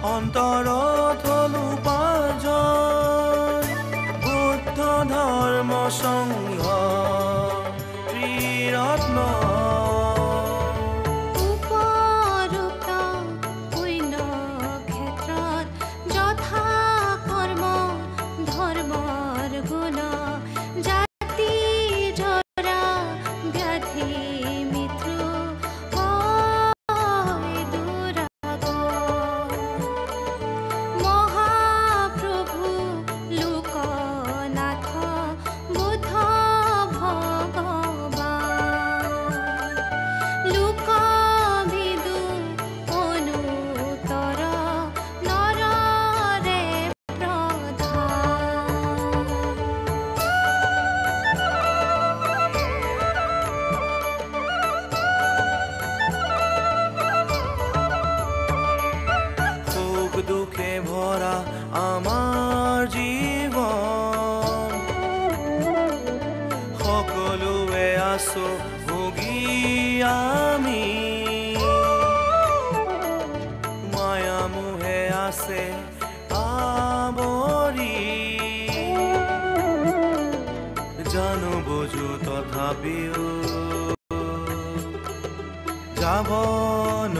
অন্তৰত হলো পাজন বুদ্ধ ধৰ্ম সংঘ আমাৰ জীৱন সকলোৱে আছো ভোগী আমি। মায়ামোহে আছে আৱৰি জানো বুজো তথাপিও যাব ন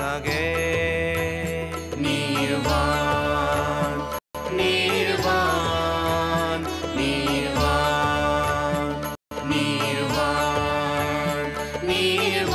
again. Nirvan, Nirvan, Nirvan, Nirvan, Nirvan.